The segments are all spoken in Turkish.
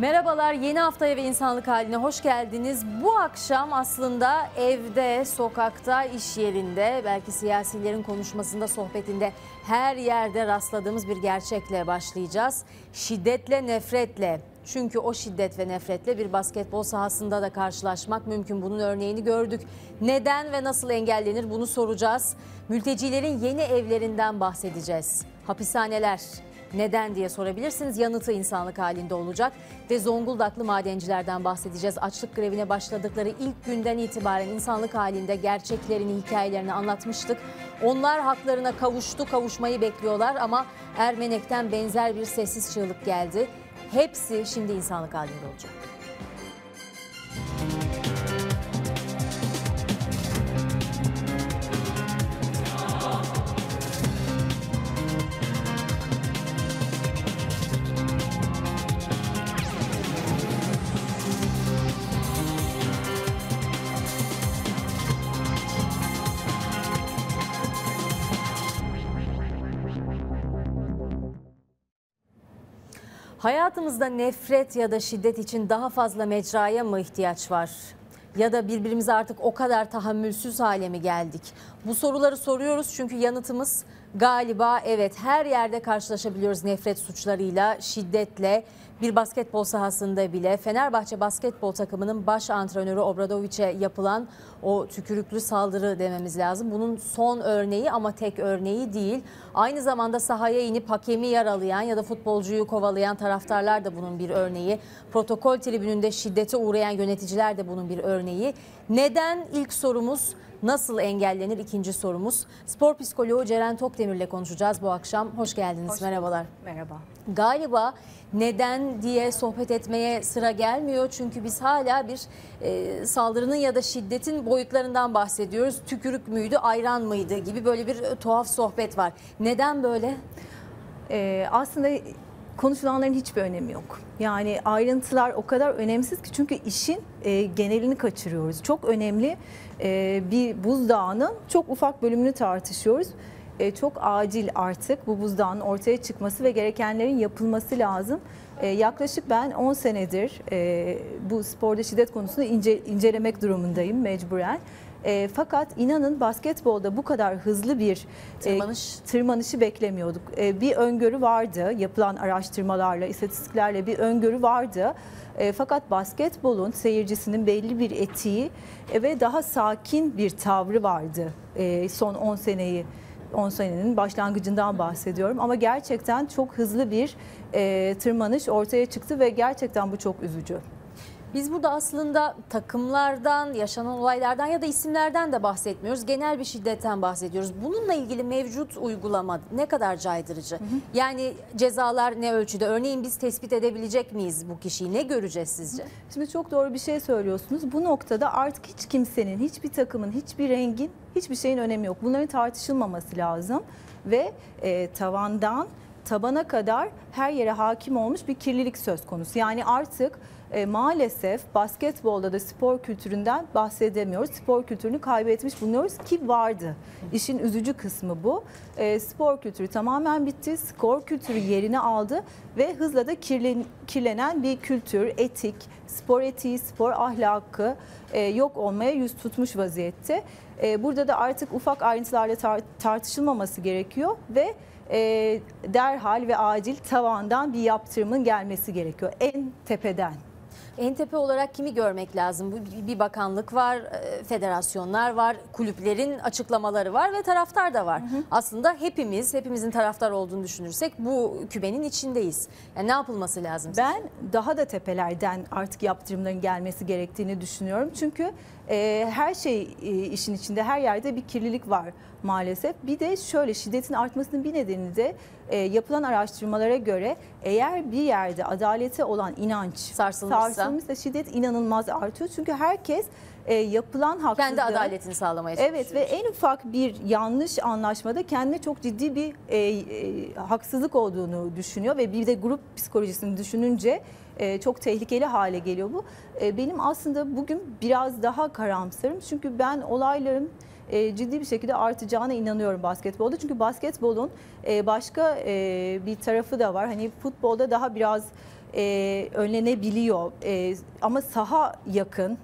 Merhabalar, yeni haftaya ve insanlık haline hoş geldiniz. Bu akşam aslında evde, sokakta, iş yerinde, belki siyasilerin konuşmasında, sohbetinde her yerde rastladığımız bir gerçekle başlayacağız. Şiddetle, nefretle. Çünkü o şiddet ve nefretle bir basketbol sahasında da karşılaşmak mümkün. Bunun örneğini gördük. Neden ve nasıl engellenir bunu soracağız. Mültecilerin yeni evlerinden bahsedeceğiz. Hapishaneler, neden diye sorabilirsiniz. Yanıtı insanlık halinde olacak ve Zonguldaklı madencilerden bahsedeceğiz. Açlık grevine başladıkları ilk günden itibaren insanlık halinde gerçeklerini, hikayelerini anlatmıştık. Onlar haklarına kavuştu, kavuşmayı bekliyorlar ama Ermenek'ten benzer bir sessiz çığlık geldi. Hepsi şimdi insanlık halinde olacak. Hayatımızda nefret ya da şiddet için daha fazla mecraya mı ihtiyaç var? Ya da birbirimize artık o kadar tahammülsüz hale mi geldik? Bu soruları soruyoruz çünkü yanıtımız galiba evet her yerde karşılaşabiliyoruz nefret suçlarıyla, şiddetle. Bir basketbol sahasında bile Fenerbahçe basketbol takımının baş antrenörü Obradoviç'e yapılan o tükürüklü saldırı dememiz lazım. Bunun son örneği ama tek örneği değil. Aynı zamanda sahaya inip hakemi yaralayan ya da futbolcuyu kovalayan taraftarlar da bunun bir örneği. Protokol tribününde şiddete uğrayan yöneticiler de bunun bir örneği. Neden ilk sorumuz nasıl engellenir ikinci sorumuz. Spor psikoloğu Ceren Tokdemir'le konuşacağız bu akşam. Hoş geldiniz. Hoş Merhabalar. Merhaba. Galiba neden diye sohbet etmeye sıra gelmiyor. Çünkü biz hala bir e, saldırının ya da şiddetin boyutlarından bahsediyoruz. Tükürük müydü, ayran mıydı gibi böyle bir tuhaf sohbet var. Neden böyle? Ee, aslında konuşulanların hiçbir önemi yok. Yani ayrıntılar o kadar önemsiz ki çünkü işin e, genelini kaçırıyoruz. Çok önemli e, bir buzdağının çok ufak bölümünü tartışıyoruz. E, çok acil artık bu buzdağının ortaya çıkması ve gerekenlerin yapılması lazım. E, yaklaşık ben 10 senedir e, bu sporda şiddet konusunu ince, incelemek durumundayım mecburen. E, fakat inanın basketbolda bu kadar hızlı bir Tırmanış. e, tırmanışı beklemiyorduk. E, bir öngörü vardı yapılan araştırmalarla, istatistiklerle bir öngörü vardı. E, fakat basketbolun seyircisinin belli bir etiği e, ve daha sakin bir tavrı vardı e, son 10 seneyi 10 senenin başlangıcından bahsediyorum ama gerçekten çok hızlı bir e, tırmanış ortaya çıktı ve gerçekten bu çok üzücü. Biz burada aslında takımlardan, yaşanan olaylardan ya da isimlerden de bahsetmiyoruz. Genel bir şiddetten bahsediyoruz. Bununla ilgili mevcut uygulama ne kadar caydırıcı? Hı hı. Yani cezalar ne ölçüde? Örneğin biz tespit edebilecek miyiz bu kişiyi? Ne göreceğiz sizce? Şimdi çok doğru bir şey söylüyorsunuz. Bu noktada artık hiç kimsenin, hiçbir takımın, hiçbir rengin, hiçbir şeyin önemi yok. Bunların tartışılmaması lazım ve e, tavandan tabana kadar her yere hakim olmuş bir kirlilik söz konusu. Yani artık e, maalesef basketbolda da spor kültüründen bahsedemiyoruz. Spor kültürünü kaybetmiş bulunuyoruz ki vardı. İşin üzücü kısmı bu. E, spor kültürü tamamen bitti. Skor kültürü yerini aldı ve hızla da kirlen, kirlenen bir kültür, etik, spor etiği, spor ahlakı e, yok olmaya yüz tutmuş vaziyette. E, burada da artık ufak ayrıntılarla tar tartışılmaması gerekiyor ve e, derhal ve acil tavandan bir yaptırımın gelmesi gerekiyor. En tepeden. En tepe olarak kimi görmek lazım? Bir bakanlık var, e, federasyonlar var, kulüplerin açıklamaları var ve taraftar da var. Hı hı. Aslında hepimiz, hepimizin taraftar olduğunu düşünürsek bu kümenin içindeyiz. Yani ne yapılması lazım? Ben daha da tepelerden artık yaptırımların gelmesi gerektiğini düşünüyorum. Çünkü e, her şey e, işin içinde, her yerde bir kirlilik var maalesef. Bir de şöyle şiddetin artmasının bir nedeni de e, yapılan araştırmalara göre eğer bir yerde adalete olan inanç sarsılmışsa, sarsılmışsa şiddet inanılmaz artıyor. Çünkü herkes e, yapılan haksızlığı... Kendi adaletini sağlamaya çalışıyor. Evet ve en ufak bir yanlış anlaşmada kendine çok ciddi bir e, e, haksızlık olduğunu düşünüyor ve bir de grup psikolojisini düşününce e, çok tehlikeli hale geliyor bu. E, benim aslında bugün biraz daha karamsarım çünkü ben olayların e, ciddi bir şekilde artacağına inanıyorum basketbolda. Çünkü basketbolun e, başka e, bir tarafı da var. Hani futbolda daha biraz önlenebiliyor. Ama saha yakın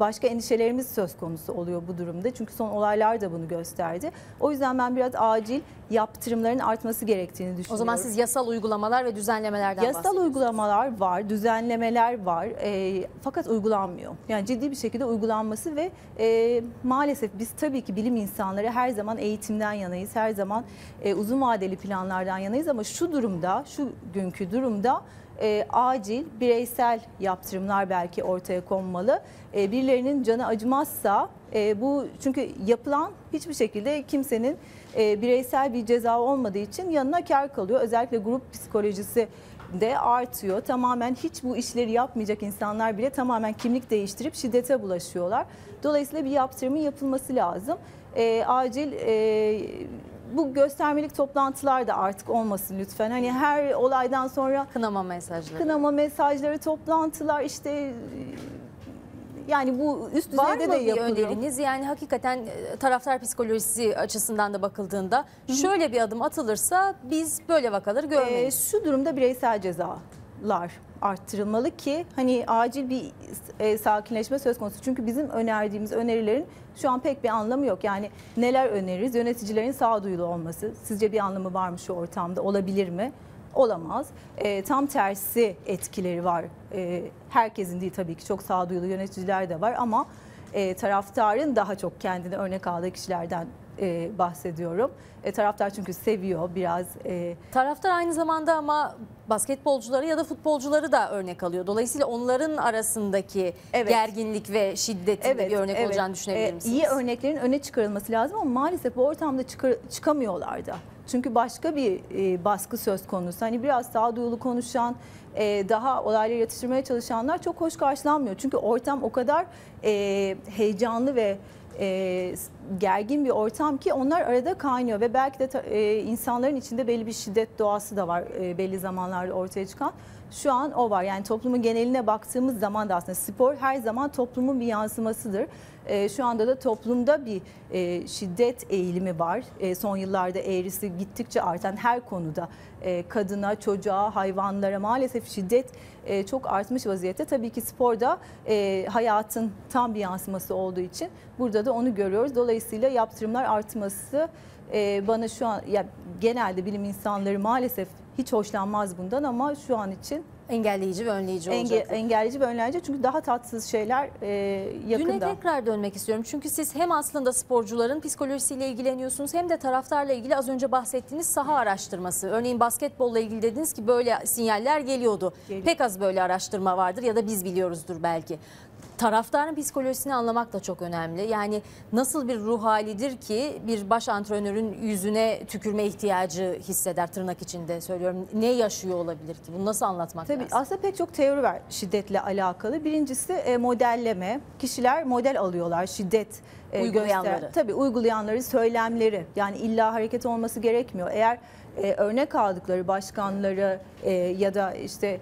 başka endişelerimiz söz konusu oluyor bu durumda. Çünkü son olaylar da bunu gösterdi. O yüzden ben biraz acil yaptırımların artması gerektiğini düşünüyorum. O zaman siz yasal uygulamalar ve düzenlemelerden Yasal uygulamalar var, düzenlemeler var e, fakat uygulanmıyor. Yani ciddi bir şekilde uygulanması ve e, maalesef biz tabii ki bilim insanları her zaman eğitimden yanayız, her zaman e, uzun vadeli planlardan yanayız ama şu durumda, şu günkü durumda e, acil bireysel yaptırımlar belki ortaya konmalı. E, birilerinin canı acımazsa e, bu çünkü yapılan hiçbir şekilde kimsenin e, bireysel bir ceza olmadığı için yanına kar kalıyor. Özellikle grup psikolojisi de artıyor. Tamamen hiç bu işleri yapmayacak insanlar bile tamamen kimlik değiştirip şiddete bulaşıyorlar. Dolayısıyla bir yaptırımın yapılması lazım. E, acil e, bu göstermelik toplantılar da artık olmasın lütfen. Hani her olaydan sonra Kınama mesajları. kınama mesajları, toplantılar işte yani bu üst Var düzeyde mı de bir yapılıyor. öneriniz? Yani hakikaten e, taraftar psikolojisi açısından da bakıldığında şöyle bir adım atılırsa biz böyle vakaları Ee, görmeyiz. şu durumda bireysel cezalar arttırılmalı ki hani acil bir e, sakinleşme söz konusu. Çünkü bizim önerdiğimiz önerilerin şu an pek bir anlamı yok. Yani neler öneririz? Yöneticilerin sağduyulu olması. Sizce bir anlamı var mı şu ortamda? Olabilir mi? Olamaz. E, tam tersi etkileri var. E, herkesin değil tabii ki çok sağduyulu yöneticiler de var ama e, taraftarın daha çok kendini örnek aldığı kişilerden e, bahsediyorum. E, taraftar çünkü seviyor biraz e, Taraftar aynı zamanda ama basketbolcuları ya da futbolcuları da örnek alıyor. Dolayısıyla onların arasındaki Evet. gerginlik ve şiddetin bir örnek evet. olacağını düşünebilir Ee, misiniz? İyi örneklerin öne çıkarılması lazım ama maalesef bu ortamda çıkar- çıkamıyorlar da. Çünkü başka bir e, baskı söz konusu. Hani biraz sağduyulu konuşan, e, daha olayları yatıştırmaya çalışanlar çok hoş karşılanmıyor. Çünkü ortam o kadar e, heyecanlı ve e, gergin bir ortam ki onlar arada kaynıyor ve belki de e, insanların içinde belli bir şiddet doğası da var e, belli zamanlarda ortaya çıkan. Şu an o var yani toplumun geneline baktığımız zaman da aslında spor her zaman toplumun bir yansımasıdır. E, şu anda da toplumda bir e, şiddet eğilimi var. E, son yıllarda eğrisi gittikçe artan her konuda e, kadına, çocuğa, hayvanlara maalesef şiddet çok artmış vaziyette. Tabii ki sporda e, hayatın tam bir yansıması olduğu için burada da onu görüyoruz. Dolayısıyla yaptırımlar artması bana şu an ya genelde bilim insanları maalesef hiç hoşlanmaz bundan ama şu an için Engelleyici ve önleyici enge, olacak. engelleyici ve önleyici çünkü daha tatsız şeyler e, Düne yakında. tekrar dönmek istiyorum. Çünkü siz hem aslında sporcuların psikolojisiyle ilgileniyorsunuz hem de taraftarla ilgili az önce bahsettiğiniz saha araştırması. Örneğin basketbolla ilgili dediniz ki böyle sinyaller geliyordu. Geliyor. Pek az böyle araştırma vardır ya da biz biliyoruzdur belki. Taraftarın psikolojisini anlamak da çok önemli. Yani nasıl bir ruh halidir ki bir baş antrenörün yüzüne tükürme ihtiyacı hisseder tırnak içinde söylüyorum. Ne yaşıyor olabilir ki? Bunu nasıl anlatmak Tabii lazım? aslında pek çok teori var şiddetle alakalı. Birincisi e, modelleme. Kişiler model alıyorlar şiddet e, Uygulayanları. göster- Tabii uygulayanları, söylemleri. Yani illa hareket olması gerekmiyor. Eğer e, örnek aldıkları başkanları e, ya da işte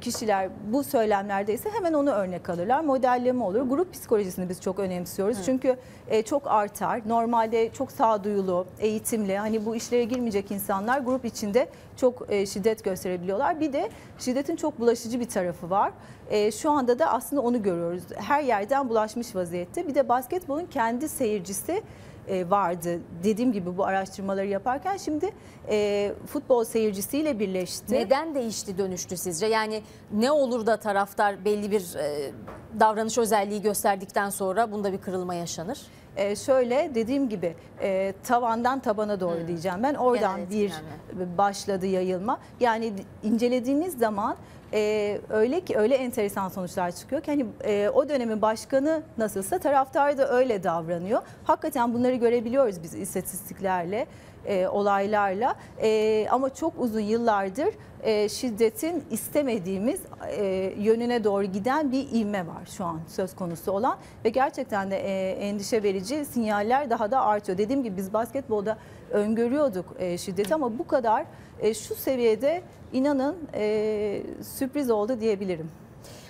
kişiler bu söylemlerdeyse hemen onu örnek alırlar. Modelleme olur. Grup psikolojisini biz çok önemsiyoruz. Çünkü e, çok artar. Normalde çok sağduyulu, eğitimli, hani bu işlere girmeyecek insanlar grup içinde çok e, şiddet gösterebiliyorlar. Bir de şiddetin çok bulaşıcı bir tarafı var. E, şu anda da aslında onu görüyoruz. Her yerden bulaşmış vaziyette. Bir de basketbolun kendi seyircisi e, vardı. Dediğim gibi bu araştırmaları yaparken şimdi e, futbol seyircisiyle birleşti. Neden değişti dönüştü sizce? Yani ne olur da taraftar belli bir e, davranış özelliği gösterdikten sonra bunda bir kırılma yaşanır? E, şöyle dediğim gibi e, tavandan tabana doğru diyeceğim ben. Oradan Genel bir etkilenme. başladı yayılma. Yani incelediğiniz zaman e, öyle ki öyle enteresan sonuçlar çıkıyor ki hani e, o dönemin başkanı nasılsa taraftar da öyle davranıyor. Hakikaten bunları görebiliyoruz biz istatistiklerle, e, olaylarla. E, ama çok uzun yıllardır e, şiddetin istemediğimiz e, yönüne doğru giden bir ivme var şu an söz konusu olan ve gerçekten de e, endişe verici sinyaller daha da artıyor. Dediğim gibi biz basketbolda öngörüyorduk e, şiddeti ama bu kadar e, şu seviyede inanın e, sürpriz oldu diyebilirim.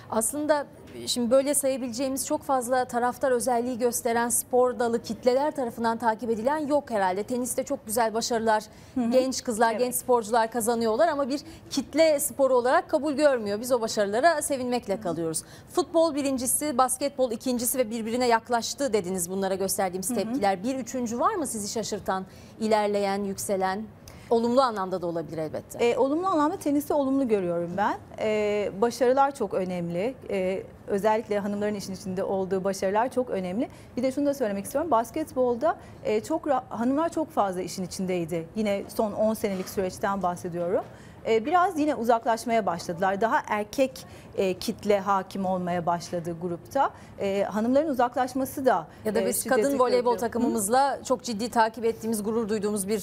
Aslında şimdi böyle sayabileceğimiz çok fazla taraftar özelliği gösteren spor dalı kitleler tarafından takip edilen yok herhalde. Teniste çok güzel başarılar genç kızlar, Evet. genç sporcular kazanıyorlar ama bir kitle sporu olarak kabul görmüyor. Biz o başarılara sevinmekle kalıyoruz. Futbol birincisi, basketbol ikincisi ve birbirine yaklaştı dediniz bunlara gösterdiğimiz tepkiler. Bir üçüncü var mı sizi şaşırtan, ilerleyen, yükselen? Olumlu anlamda da olabilir elbette. E, olumlu anlamda tenisi olumlu görüyorum ben. E, başarılar çok önemli. E, özellikle hanımların işin içinde olduğu başarılar çok önemli. Bir de şunu da söylemek istiyorum. Basketbolda e, çok hanımlar çok fazla işin içindeydi. Yine son 10 senelik süreçten bahsediyorum. E, biraz yine uzaklaşmaya başladılar. Daha erkek e, kitle hakim olmaya başladı grupta. E, hanımların uzaklaşması da Ya da e, biz kadın voleybol takımımızla çok ciddi takip ettiğimiz, gurur duyduğumuz bir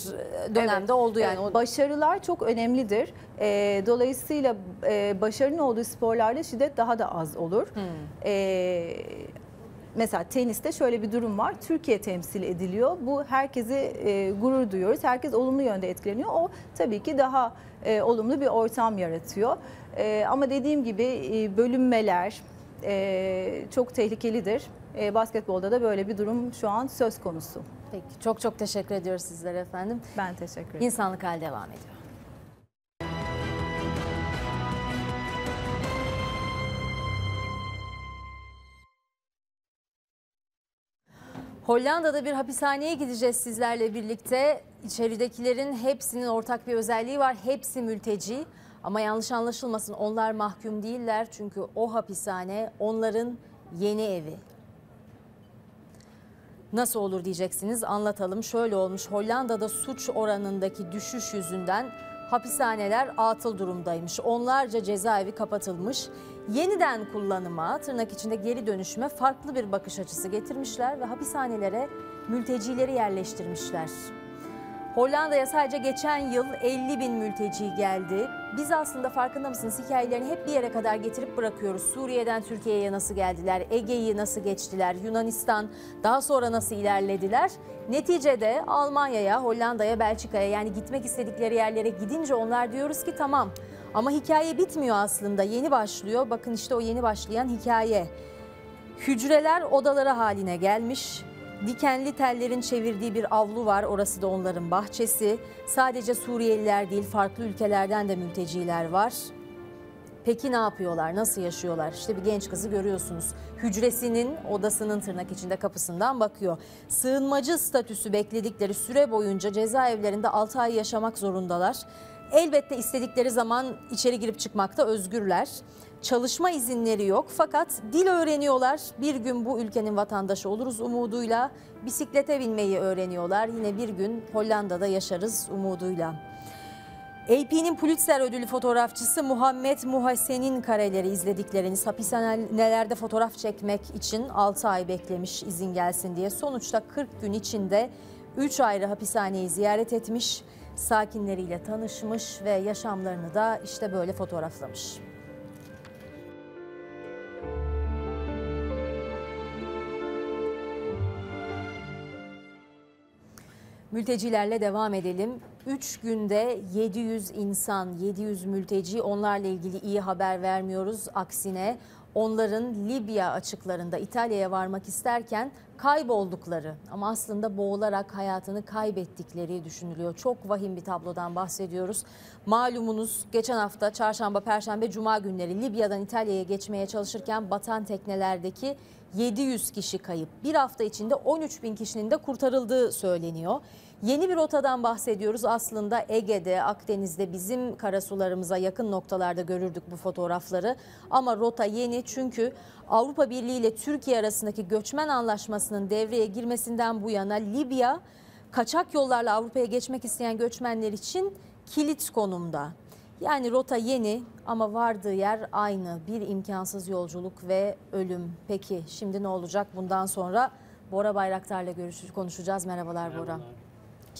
e, dönemde Evet, oldu yani. evet. Başarılar çok önemlidir. Ee, dolayısıyla başarının olduğu sporlarda şiddet daha da az olur. Hmm. Mesela teniste şöyle bir durum var. Türkiye temsil ediliyor. Bu herkesi e, gurur duyuyoruz. Herkes olumlu yönde etkileniyor. O tabii ki daha e, olumlu bir ortam yaratıyor. E, ama dediğim gibi e, bölünmeler e, çok tehlikelidir. E, basketbolda da böyle bir durum şu an söz konusu. Peki çok çok teşekkür ediyoruz sizlere efendim. Ben teşekkür ederim. İnsanlık hali devam ediyor. Hollanda'da bir hapishaneye gideceğiz sizlerle birlikte. İçeridekilerin hepsinin ortak bir özelliği var. Hepsi mülteci. Ama yanlış anlaşılmasın onlar mahkum değiller. Çünkü o hapishane onların yeni evi. Nasıl olur diyeceksiniz anlatalım. Şöyle olmuş Hollanda'da suç oranındaki düşüş yüzünden hapishaneler atıl durumdaymış. Onlarca cezaevi kapatılmış. Yeniden kullanıma, tırnak içinde geri dönüşüme farklı bir bakış açısı getirmişler ve hapishanelere mültecileri yerleştirmişler. Hollanda'ya sadece geçen yıl 50 bin mülteci geldi. Biz aslında farkında mısınız hikayelerini hep bir yere kadar getirip bırakıyoruz. Suriye'den Türkiye'ye nasıl geldiler, Ege'yi nasıl geçtiler, Yunanistan daha sonra nasıl ilerlediler. Neticede Almanya'ya, Hollanda'ya, Belçika'ya yani gitmek istedikleri yerlere gidince onlar diyoruz ki tamam. Ama hikaye bitmiyor aslında yeni başlıyor. Bakın işte o yeni başlayan hikaye. Hücreler odaları haline gelmiş. Dikenli tellerin çevirdiği bir avlu var. Orası da onların bahçesi. Sadece Suriyeliler değil, farklı ülkelerden de mülteciler var. Peki ne yapıyorlar? Nasıl yaşıyorlar? İşte bir genç kızı görüyorsunuz. Hücresinin odasının tırnak içinde kapısından bakıyor. Sığınmacı statüsü bekledikleri süre boyunca cezaevlerinde 6 ay yaşamak zorundalar. Elbette istedikleri zaman içeri girip çıkmakta özgürler. Çalışma izinleri yok fakat dil öğreniyorlar. Bir gün bu ülkenin vatandaşı oluruz umuduyla. Bisiklete binmeyi öğreniyorlar. Yine bir gün Hollanda'da yaşarız umuduyla. AP'nin Pulitzer ödülü fotoğrafçısı Muhammed Muhasen'in kareleri izledikleriniz hapishanelerde fotoğraf çekmek için 6 ay beklemiş izin gelsin diye. Sonuçta 40 gün içinde 3 ayrı hapishaneyi ziyaret etmiş, sakinleriyle tanışmış ve yaşamlarını da işte böyle fotoğraflamış. Mültecilerle devam edelim. 3 günde 700 insan, 700 mülteci onlarla ilgili iyi haber vermiyoruz. Aksine onların Libya açıklarında İtalya'ya varmak isterken kayboldukları ama aslında boğularak hayatını kaybettikleri düşünülüyor. Çok vahim bir tablodan bahsediyoruz. Malumunuz geçen hafta çarşamba, perşembe, cuma günleri Libya'dan İtalya'ya geçmeye çalışırken batan teknelerdeki 700 kişi kayıp. Bir hafta içinde 13 bin kişinin de kurtarıldığı söyleniyor. Yeni bir rotadan bahsediyoruz. Aslında Ege'de, Akdeniz'de bizim karasularımıza yakın noktalarda görürdük bu fotoğrafları. Ama rota yeni çünkü Avrupa Birliği ile Türkiye arasındaki göçmen anlaşmasının devreye girmesinden bu yana Libya kaçak yollarla Avrupa'ya geçmek isteyen göçmenler için kilit konumda. Yani rota yeni ama vardığı yer aynı. Bir imkansız yolculuk ve ölüm. Peki şimdi ne olacak bundan sonra? Bora Bayraktar'la görüş konuşacağız. Merhabalar Bora.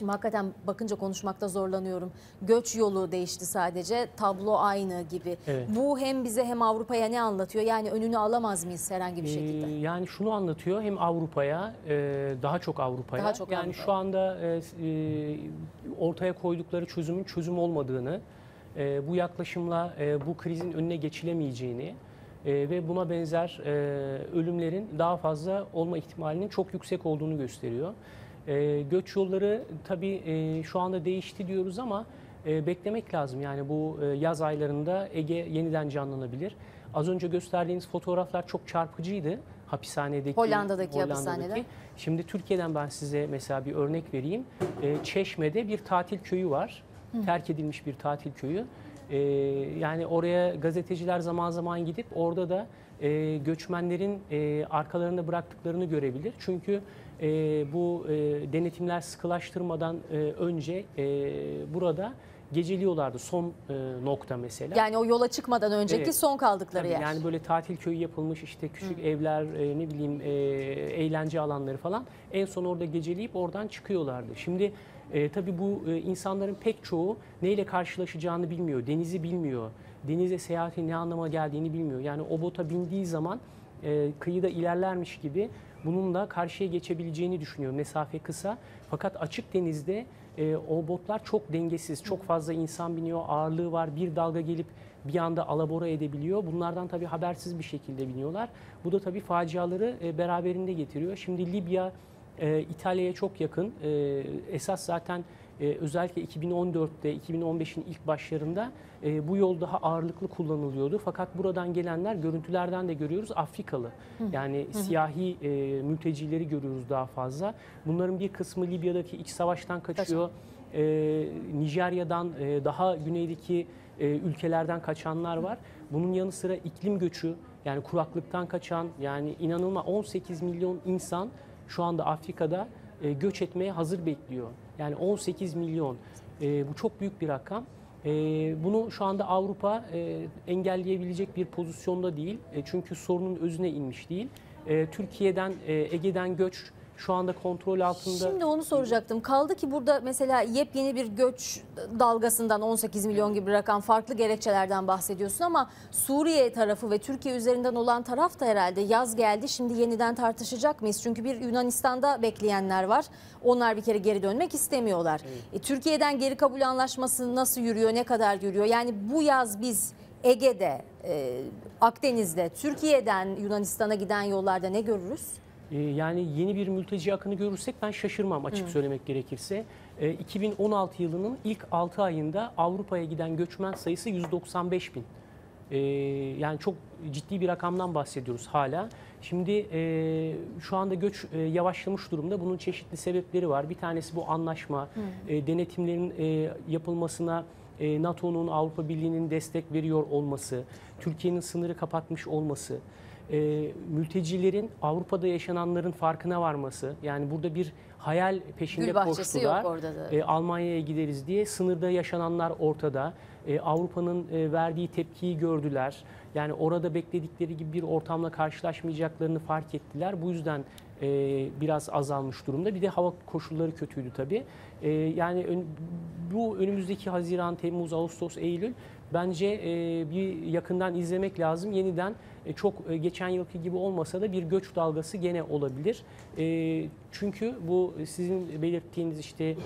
Şimdi hakikaten bakınca konuşmakta zorlanıyorum. Göç yolu değişti sadece. Tablo aynı gibi. Evet. Bu hem bize hem Avrupa'ya ne anlatıyor? Yani önünü alamaz mıyız herhangi bir Ee, şekilde? Yani şunu anlatıyor hem Avrupa'ya e, daha çok Avrupa'ya Daha çok yani Avrupa'ya. şu anda e, e, ortaya koydukları çözümün çözüm olmadığını e, bu yaklaşımla e, bu krizin önüne geçilemeyeceğini E, ve buna benzer e, ölümlerin daha fazla olma ihtimalinin çok yüksek olduğunu gösteriyor. E, göç yolları tabii e, şu anda değişti diyoruz ama e, beklemek lazım. Yani bu e, yaz aylarında Ege yeniden canlanabilir. Az önce gösterdiğiniz fotoğraflar çok çarpıcıydı. Hapishanedeki, Hollanda'daki hapishanede. Şimdi Türkiye'den ben size mesela bir örnek vereyim. E, Çeşme'de bir tatil köyü var. Terk edilmiş bir tatil köyü. E, yani oraya gazeteciler zaman zaman gidip orada da e, göçmenlerin e, arkalarında bıraktıklarını görebilir. Çünkü e, bu e, denetimler sıkılaştırmadan e, önce e, burada geceliyorlardı son e, nokta mesela. Yani o yola çıkmadan önceki Evet. son kaldıkları Tabii yer. Yani böyle tatil köyü yapılmış işte küçük evler e, ne bileyim e, eğlence alanları falan en son orada geceleyip oradan çıkıyorlardı. Şimdi e, tabii bu e, insanların pek çoğu neyle karşılaşacağını bilmiyor, denizi bilmiyor, denize seyahatin ne anlama geldiğini bilmiyor. Yani o bota bindiği zaman e, kıyıda ilerlermiş gibi bununla karşıya geçebileceğini düşünüyor. Mesafe kısa fakat açık denizde e, o botlar çok dengesiz, çok fazla insan biniyor, ağırlığı var. Bir dalga gelip bir anda alabora edebiliyor. Bunlardan tabii habersiz bir şekilde biniyorlar. Bu da tabii faciaları e, beraberinde getiriyor. Şimdi Libya e, İtalya'ya çok yakın. E, esas zaten e, özellikle 2014'te, 2015'in ilk başlarında e, bu yol daha ağırlıklı kullanılıyordu. Fakat buradan gelenler görüntülerden de görüyoruz Afrikalı. Yani siyahi e, mültecileri görüyoruz daha fazla. Bunların bir kısmı Libya'daki iç savaştan kaçıyor. E, Nijerya'dan e, daha güneydeki e, ülkelerden kaçanlar var. Bunun yanı sıra iklim göçü yani kuraklıktan kaçan yani inanılmaz 18 milyon insan şu anda Afrika'da e, göç etmeye hazır bekliyor. Yani 18 milyon E, bu çok büyük bir rakam. E, bunu şu anda Avrupa e, engelleyebilecek bir pozisyonda değil. E, çünkü sorunun özüne inmiş değil. E, Türkiye'den, e, Ege'den göç şu anda kontrol altında. Şimdi onu soracaktım. Kaldı ki burada mesela yepyeni bir göç dalgasından 18 milyon gibi rakam farklı gerekçelerden bahsediyorsun ama Suriye tarafı ve Türkiye üzerinden olan taraf da herhalde yaz geldi. Şimdi yeniden tartışacak mıyız? Çünkü bir Yunanistan'da bekleyenler var. Onlar bir kere geri dönmek istemiyorlar. E, Türkiye'den geri kabul anlaşması nasıl yürüyor, ne kadar yürüyor? Yani bu yaz biz Ege'de, e, Akdeniz'de, Türkiye'den Yunanistan'a giden yollarda ne görürüz? Ee, Yani yeni bir mülteci akını görürsek ben şaşırmam açık söylemek gerekirse. Ee, 2016 yılının ilk 6 ayında Avrupa'ya giden göçmen sayısı 195 bin. Ee, Yani çok ciddi bir rakamdan bahsediyoruz hala. Şimdi e, şu anda göç e, yavaşlamış durumda. Bunun çeşitli sebepleri var. Bir tanesi bu anlaşma, e, denetimlerin e, yapılmasına e, NATO'nun, Avrupa Birliği'nin destek veriyor olması, Türkiye'nin sınırı kapatmış olması, e, mültecilerin Avrupa'da yaşananların farkına varması. Yani burada bir hayal peşinde koştular. E, Almanya'ya gideriz diye sınırda yaşananlar ortada. E, Avrupa'nın e, verdiği tepkiyi gördüler. Yani orada bekledikleri gibi bir ortamla karşılaşmayacaklarını fark ettiler. Bu yüzden e, biraz azalmış durumda. Bir de hava koşulları kötüydü tabii. E, yani ön- bu önümüzdeki Haziran, Temmuz, Ağustos, Eylül bence e, bir yakından izlemek lazım. Yeniden çok e, geçen yılki gibi olmasa da bir göç dalgası gene olabilir. E, çünkü bu sizin belirttiğiniz işte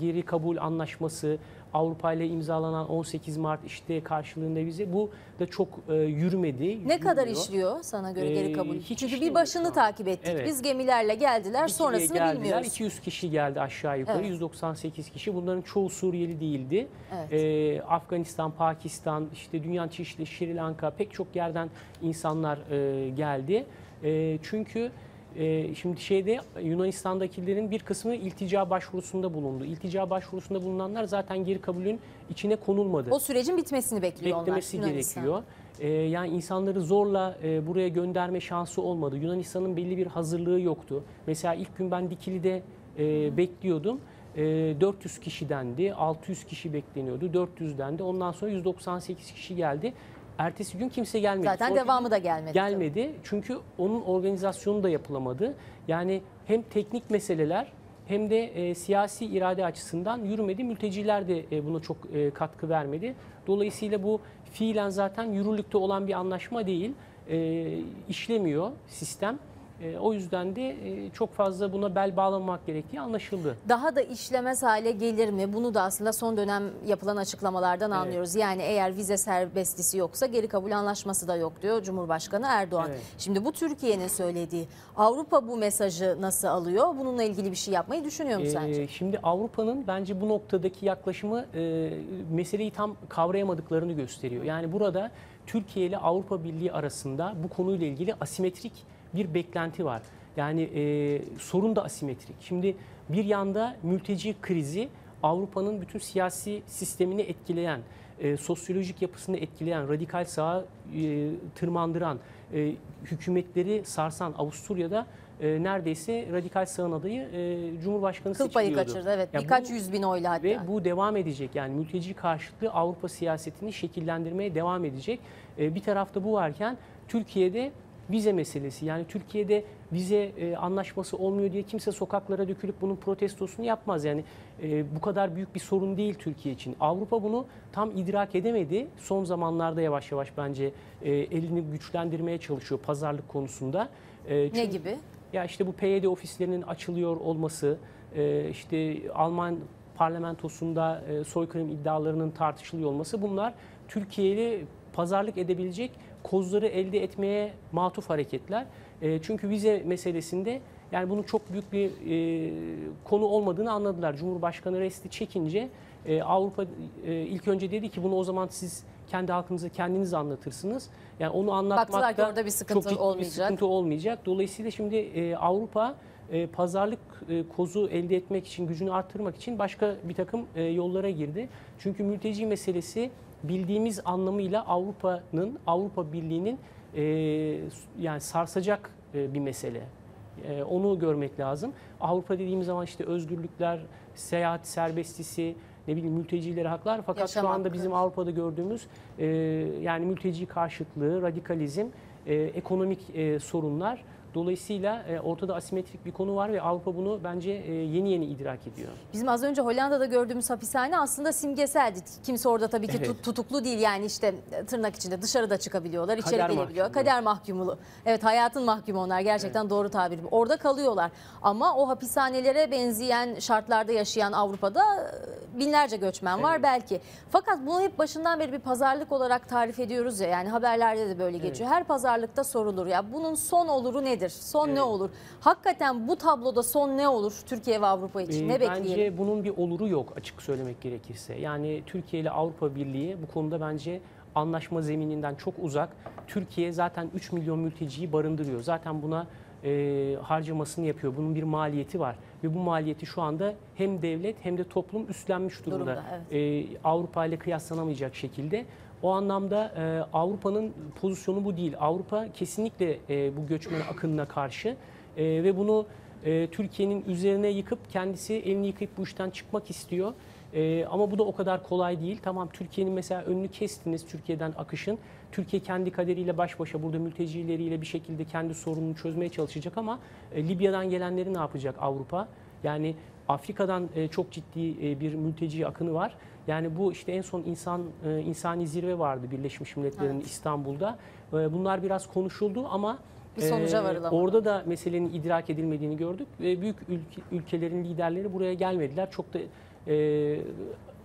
geri kabul anlaşması, Avrupa ile imzalanan 18 Mart işte karşılığında vize bu da çok e, yürümedi. Ne kadar yürümüyor. işliyor sana göre geri Ee, kabul? hiç Çünkü bir başını takip ettik. Evet. Biz gemilerle geldiler, Dikili'ye sonrasını geldiler. bilmiyoruz. 200 kişi geldi aşağı yukarı. Evet. 198 kişi. Bunların çoğu Suriyeli değildi. Evet. Ee, Afganistan, Pakistan, işte dünya çeşitli Sri Lanka pek çok yerden insanlar e, geldi. E, çünkü e, şimdi şeyde Yunanistan'dakilerin bir kısmı iltica başvurusunda bulundu. İltica başvurusunda bulunanlar zaten geri kabulün içine konulmadı O sürecin bitmesini bekliyor beklemesi onlar. Yunanistan. gerekiyor. Ee, yani insanları zorla e, buraya gönderme şansı olmadı. Yunanistan'ın belli bir hazırlığı yoktu. Mesela ilk gün ben Dikili'de e, bekliyordum. E, 400 kişidendi, 600 kişi bekleniyordu, 400'dendi. Ondan sonra 198 kişi geldi. Ertesi gün kimse gelmedi. Zaten Sonraki devamı da gelmedi. gelmedi. Çünkü onun organizasyonu da yapılamadı. Yani hem teknik meseleler hem de e, siyasi irade açısından yürümedi. Mülteciler de e, buna çok e, katkı vermedi. Dolayısıyla bu fiilen zaten yürürlükte olan bir anlaşma değil. E, işlemiyor sistem. E, o yüzden de e, çok fazla buna bel bağlamak gerektiği anlaşıldı. Daha da işlemez hale gelir mi? Bunu da aslında son dönem yapılan açıklamalardan Evet. anlıyoruz. Yani eğer vize serbestisi yoksa geri kabul anlaşması da yok diyor Cumhurbaşkanı Erdoğan. Evet. Şimdi bu Türkiye'nin söylediği. Avrupa bu mesajı nasıl alıyor? Bununla ilgili bir şey yapmayı düşünüyor mu Ee, sence? Şimdi Avrupa'nın bence bu noktadaki yaklaşımı e, meseleyi tam kavrayamadıklarını gösteriyor. Yani burada Türkiye ile Avrupa Birliği arasında bu konuyla ilgili asimetrik bir beklenti var. Yani e, sorun da asimetrik. Şimdi bir yanda mülteci krizi Avrupa'nın bütün siyasi sistemini etkileyen, e, sosyolojik yapısını etkileyen, radikal sağa e, tırmandıran, e, hükümetleri sarsan Avusturya'da e, neredeyse radikal sağın adayı e, Cumhurbaşkanı Kıl payı seçiliyordu. kaçırdı evet. Ya Birkaç bu- yüz bin oyla hatta. Ve bu devam edecek yani mülteci karşıtlığı Avrupa siyasetini şekillendirmeye devam edecek. E, bir tarafta bu varken Türkiye'de vize meselesi yani Türkiye'de vize e, anlaşması olmuyor diye kimse sokaklara dökülüp bunun protestosunu yapmaz. Yani e, bu kadar büyük bir sorun değil Türkiye için. Avrupa bunu tam idrak edemedi. Son zamanlarda yavaş yavaş bence e, elini güçlendirmeye çalışıyor pazarlık konusunda. E, ne çünkü- gibi? ya işte bu PYD ofislerinin açılıyor olması, e, işte Alman parlamentosunda e, soykırım iddialarının tartışılıyor olması bunlar Türkiye ile pazarlık edebilecek kozları elde etmeye matuf hareketler. E, Çünkü vize meselesinde yani bunun çok büyük bir e, konu olmadığını anladılar. Cumhurbaşkanı resti çekince e, Avrupa e, ilk önce dedi ki bunu o zaman siz kendi halkınıza kendiniz anlatırsınız. Yani onu anlatmakta orada bir sıkıntı çok ciddi olmayacak. bir sıkıntı olmayacak. Dolayısıyla şimdi e, Avrupa e, pazarlık e, kozu elde etmek için, gücünü arttırmak için başka bir takım e, yollara girdi. Çünkü mülteci meselesi bildiğimiz anlamıyla Avrupa'nın, Avrupa Birliği'nin e, yani sarsacak e, bir mesele. E, onu görmek lazım. Avrupa dediğimiz zaman işte özgürlükler, seyahat serbestisi, ne bileyim mültecilere haklar fakat Yaşam şu anda hakkı. bizim Avrupa'da gördüğümüz e, yani mülteci karşıtlığı, radikalizm, e, ekonomik e, sorunlar. Dolayısıyla e, ortada asimetrik bir konu var ve Avrupa bunu bence e, yeni yeni idrak ediyor. Bizim az önce Hollanda'da gördüğümüz hapishane aslında simgeseldi. Kimse orada tabii ki Evet. tut- tutuklu değil yani işte tırnak içinde dışarıda çıkabiliyorlar, içeri Kader gelebiliyor. mahkumu. Kader mahkumu. Evet hayatın mahkumu onlar gerçekten doğru tabir. Orada kalıyorlar. Ama o hapishanelere benzeyen şartlarda yaşayan Avrupa'da e, binlerce göçmen var Evet. belki. Fakat bunu hep başından beri bir pazarlık olarak tarif ediyoruz ya. Yani haberlerde de böyle geçiyor. Her pazarlıkta sorulur ya bunun son oluru nedir? Son ne Evet. olur? Hakikaten bu tabloda son ne olur Türkiye ve Avrupa için? Ee, ne bekleyelim? Bence bunun bir oluru yok açık söylemek gerekirse. Yani Türkiye ile Avrupa Birliği bu konuda bence anlaşma zemininden çok uzak. Türkiye zaten 3 milyon mülteciyi barındırıyor. Zaten buna e, harcamasını yapıyor. Bunun bir maliyeti var. Ve bu maliyeti şu anda hem devlet hem de toplum üstlenmiş durumda. Durumda, evet. E, Avrupa ile kıyaslanamayacak şekilde. O anlamda e, Avrupa'nın pozisyonu bu değil. Avrupa kesinlikle e, bu göçmen akınına karşı E, ve bunu e, Türkiye'nin üzerine yıkıp kendisi elini yıkayıp bu işten çıkmak istiyor. E, ama bu da o kadar kolay değil. Tamam Türkiye'nin mesela önünü kestiniz Türkiye'den akışın. Türkiye kendi kaderiyle baş başa burada mültecileriyle bir şekilde kendi sorununu çözmeye çalışacak ama e, Libya'dan gelenleri ne yapacak Avrupa? Yani Afrika'dan e, çok ciddi e, bir mülteci akını var. Yani bu işte en son insan e, insani zirve vardı Birleşmiş Milletler'in Evet. İstanbul'da. E, Bunlar biraz konuşuldu ama Bir sonuca e, varılamadı. Orada da meselenin idrak edilmediğini gördük. Ve büyük ülke- ülkelerin liderleri buraya gelmediler. Çok da e,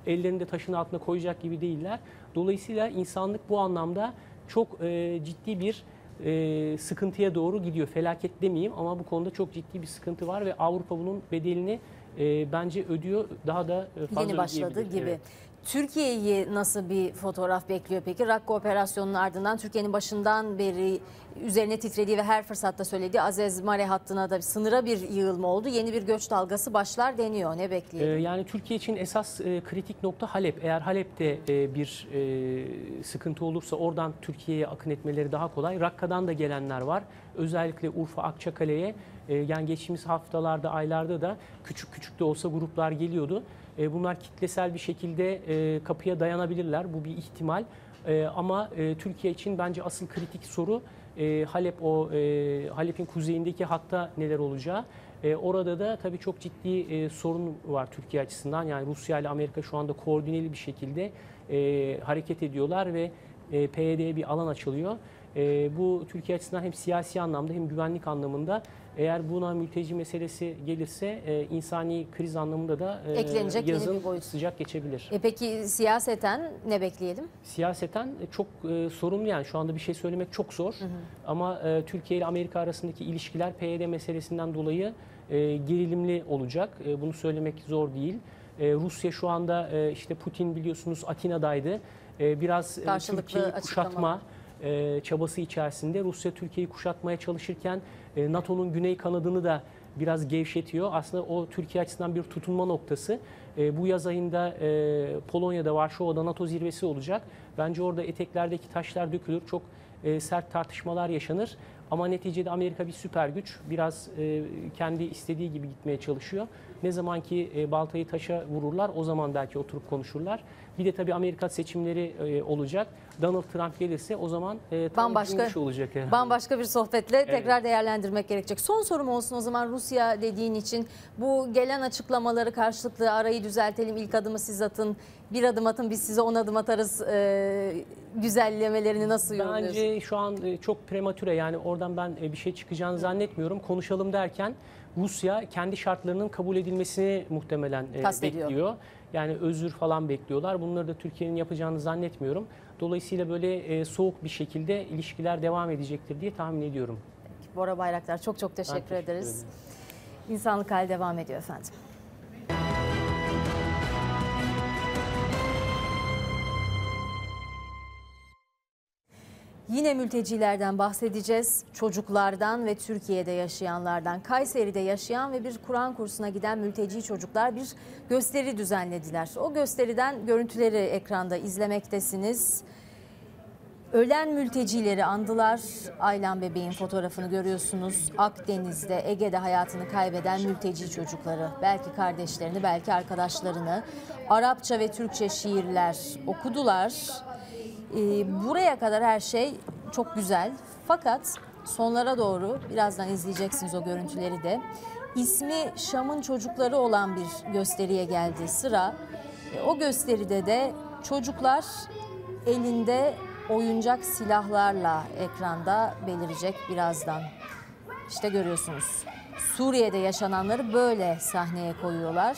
ellerinde taşın altına koyacak gibi değiller. Dolayısıyla insanlık bu anlamda çok e, ciddi bir e, sıkıntıya doğru gidiyor. Felaket demeyeyim ama bu konuda çok ciddi bir sıkıntı var ve Avrupa bunun bedelini e, bence ödüyor. Daha da e, fazla Yeni başladı gibi. Evet. Türkiye'yi nasıl bir fotoğraf bekliyor peki? Rakka operasyonunun ardından Türkiye'nin başından beri üzerine titrediği ve her fırsatta söylediği Azez Mare hattına da sınıra bir yığılma oldu. Yeni bir göç dalgası başlar deniyor. Ne Ee, bekleyelim? Yani Türkiye için esas e, kritik nokta Halep. Eğer Halep'te e, bir e, sıkıntı olursa oradan Türkiye'ye akın etmeleri daha kolay. Rakka'dan da gelenler var. Özellikle Urfa, Akçakale'ye e, yani geçtiğimiz haftalarda, aylarda da küçük küçük de olsa gruplar geliyordu. E, bunlar kitlesel bir şekilde e, kapıya dayanabilirler. Bu bir ihtimal. Ama Türkiye için bence asıl kritik soru Halep o Halep'in kuzeyindeki hatta neler olacağı. Orada da tabii çok ciddi sorun var Türkiye açısından. Yani Rusya ile Amerika şu anda koordineli bir şekilde hareket ediyorlar ve e, PYD'ye bir alan açılıyor. E, bu Türkiye açısından hem siyasi anlamda hem güvenlik anlamında eğer buna mülteci meselesi gelirse e, insani kriz anlamında da e, Eklenecek yeni yazın bir boyut. sıcak geçebilir. E peki siyaseten ne bekleyelim? Siyaseten çok e, sorunlu yani şu anda bir şey söylemek çok zor. Ama e, Türkiye ile Amerika arasındaki ilişkiler PYD meselesinden dolayı e, gerilimli olacak. E, bunu söylemek zor değil. E, Rusya şu anda e, işte Putin biliyorsunuz Atina'daydı. E, biraz e, Karşılıklı Türkiye'yi açıklama. E, çabası içerisinde Rusya Türkiye'yi kuşatmaya çalışırken e, NATO'nun güney kanadını da biraz gevşetiyor. Aslında o Türkiye açısından bir tutunma noktası. E, bu yaz ayında Polonya'da, Varşova'da NATO zirvesi olacak. Bence orada eteklerdeki taşlar dökülür. Çok sert tartışmalar yaşanır. Ama neticede Amerika bir süper güç. Biraz kendi istediği gibi gitmeye çalışıyor. Ne zaman ki baltayı taşa vururlar o zaman belki oturup konuşurlar. Bir de tabii Amerika seçimleri olacak. Donald Trump gelirse o zaman e, tam Bambaşka- bir olacak. yani. Bambaşka bir sohbetle tekrar değerlendirmek gerekecek. Son sorum olsun o zaman Rusya dediğin için. Bu gelen açıklamaları karşılıklı arayı düzeltelim, ilk adımı siz atın, bir adım atın biz size on adım atarız e, güzellemelerini nasıl yorumluyorsun? Bence şu an e, çok prematüre yani oradan ben e, bir şey çıkacağını zannetmiyorum. Konuşalım derken Rusya kendi şartlarının kabul edilmesini muhtemelen e, Kastediyor. bekliyor. Yani özür falan bekliyorlar. Bunları da Türkiye'nin yapacağını zannetmiyorum. Dolayısıyla böyle e, soğuk bir şekilde ilişkiler devam edecektir diye tahmin ediyorum. Bora Bayraktar çok çok teşekkür, teşekkür ederiz. ederim. İnsanlık hali devam ediyor efendim. Yine mültecilerden bahsedeceğiz. Çocuklardan ve Türkiye'de yaşayanlardan. Kayseri'de yaşayan ve bir Kur'an kursuna giden mülteci çocuklar bir gösteri düzenlediler. O gösteriden görüntüleri ekranda izlemektesiniz. Ölen mültecileri andılar. Aylan bebeğin fotoğrafını görüyorsunuz. Akdeniz'de, Ege'de hayatını kaybeden mülteci çocukları. Belki kardeşlerini, belki arkadaşlarını. Arapça ve Türkçe şiirler okudular. Ee, buraya kadar her şey çok güzel. Fakat sonlara doğru, birazdan izleyeceksiniz o görüntüleri de. İsmi Şam'ın çocukları olan bir gösteriye geldi sıra. E, O gösteride de çocuklar elinde oyuncak silahlarla ekranda belirecek birazdan. İşte görüyorsunuz. Suriye'de yaşananları böyle sahneye koyuyorlar.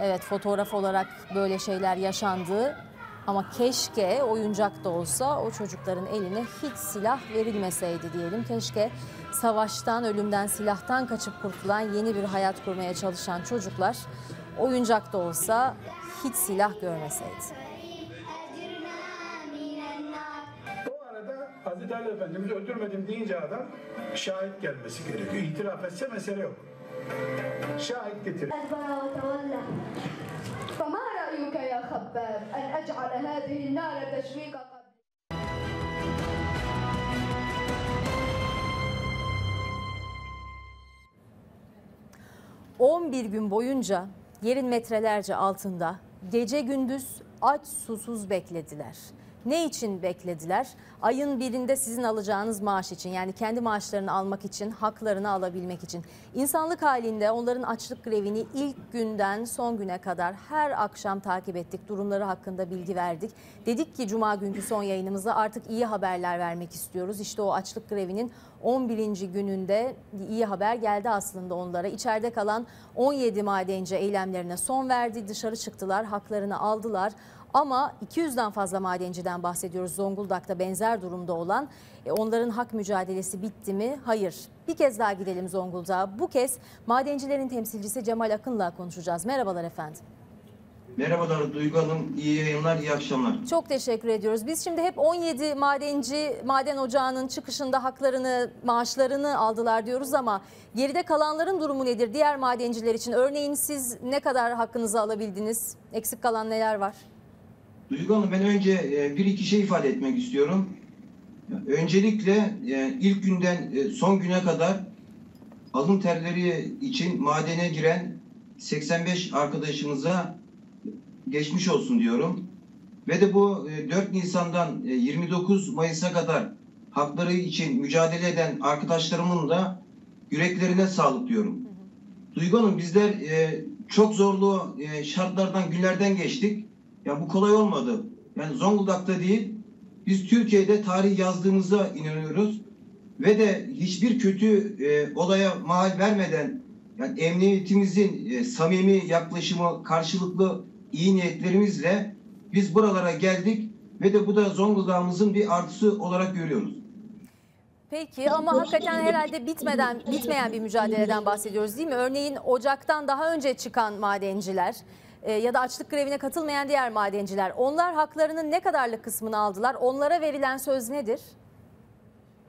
Evet fotoğraf olarak böyle şeyler yaşandı. Ama keşke oyuncak da olsa o çocukların eline hiç silah verilmeseydi diyelim. Keşke savaştan, ölümden, silahtan kaçıp kurtulan yeni bir hayat kurmaya çalışan çocuklar oyuncak da olsa hiç silah görmeseydi. Hazreti Ali Efendimiz öldürmedim deyince adam şahit gelmesi gerekiyor. İtiraf etse mesele yok. Şahit getir. خباب أن أجعل هذه النار تشويك قبل 11 gün boyunca yerin metrelerce altında gece gündüz aç susuz beklediler. Ne için beklediler? Ayın birinde sizin alacağınız maaş için yani kendi maaşlarını almak için, haklarını alabilmek için. İnsanlık halinde onların açlık grevini ilk günden son güne kadar her akşam takip ettik. Durumları hakkında bilgi verdik. Dedik ki cuma günkü son yayınımızda artık iyi haberler vermek istiyoruz. İşte o açlık grevinin 11. gününde iyi haber geldi aslında onlara. İçeride kalan 17 madenci eylemlerine son verdi. Dışarı çıktılar, haklarını aldılar. Ama 200'den fazla madenciden bahsediyoruz Zonguldak'ta benzer durumda olan. E, onların hak mücadelesi bitti mi? Hayır. Bir kez daha gidelim Zonguldak'a. Bu kez madencilerin temsilcisi Cemal Akın'la konuşacağız. Merhabalar efendim. Merhabalar Duygu Hanım, iyi yayınlar, iyi akşamlar. Çok teşekkür ediyoruz. Biz şimdi hep 17 madenci maden ocağının çıkışında haklarını, maaşlarını aldılar diyoruz ama geride kalanların durumu nedir diğer madenciler için? Örneğin siz ne kadar hakkınızı alabildiniz? Eksik kalan neler var? Duygu Hanım ben önce e, bir iki şey ifade etmek istiyorum. Öncelikle e, ilk günden e, son güne kadar alın terleri için madene giren 85 arkadaşımıza geçmiş olsun diyorum. Ve de bu e, 4 Nisan'dan e, 29 Mayıs'a kadar hakları için mücadele eden arkadaşlarımın da yüreklerine sağlık diyorum. Duygu Hanım bizler çok zorlu şartlardan, günlerden geçtik. Ya bu kolay olmadı. Yani Zonguldak'ta değil, biz Türkiye'de tarih yazdığımıza inanıyoruz ve de hiçbir kötü e, olaya mahal vermeden yani emniyetimizin e, samimi yaklaşımı karşılıklı iyi niyetlerimizle biz buralara geldik ve de bu da Zonguldak'ımızın bir artısı olarak görüyoruz. Peki ama hakikaten herhalde bitmeden bitmeyen bir mücadeleden bahsediyoruz değil mi? Örneğin Ocak'tan daha önce çıkan madenciler ya da açlık grevine katılmayan diğer madenciler onlar haklarının ne kadarlık kısmını aldılar? Onlara verilen söz nedir?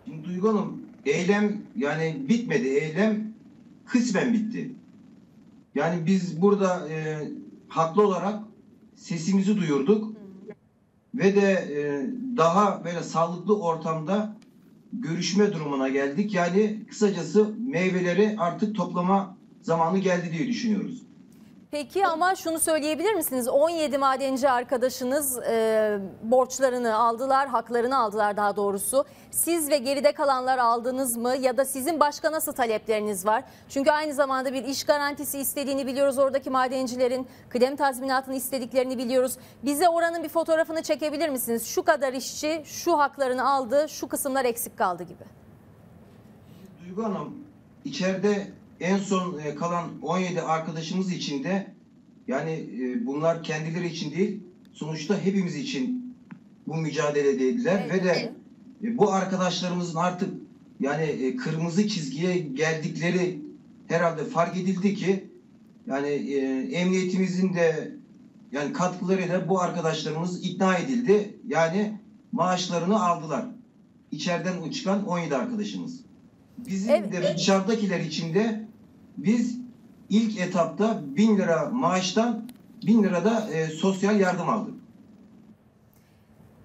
Şimdi Duygu Hanım eylem yani bitmedi. Eylem kısmen bitti. Yani biz burada e, haklı olarak sesimizi duyurduk ve de e, daha böyle sağlıklı ortamda görüşme durumuna geldik. Yani kısacası meyveleri artık toplama zamanı geldi diye düşünüyoruz. Peki ama şunu söyleyebilir misiniz? 17 madenci arkadaşınız e, borçlarını aldılar, haklarını aldılar daha doğrusu. Siz ve geride kalanlar aldınız mı ya da sizin başka nasıl talepleriniz var? Çünkü aynı zamanda bir iş garantisi istediğini biliyoruz oradaki madencilerin. Kıdem tazminatını istediklerini biliyoruz. Bize oranın bir fotoğrafını çekebilir misiniz? Şu kadar işçi şu haklarını aldı, şu kısımlar eksik kaldı gibi. Duygu Hanım, içeride en son e, kalan 17 arkadaşımız için de yani e, bunlar kendileri için değil, sonuçta hepimiz için bu mücadeledeydiler ve de e, bu arkadaşlarımızın artık yani e, kırmızı çizgiye geldikleri herhalde fark edildi ki yani e, emniyetimizin de yani katkılarıyla bu arkadaşlarımız ikna edildi. Yani maaşlarını aldılar. İçeriden çıkan 17 arkadaşımız. Bizim Evet. de dışarıdakiler için de biz ilk etapta 1000 lira maaştan 1000 lira da e, sosyal yardım aldık.